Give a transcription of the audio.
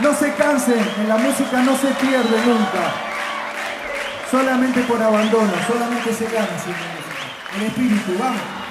No se cansen, en la música no se pierde nunca. Solamente por abandono, solamente se gana sin. El espíritu, vamos.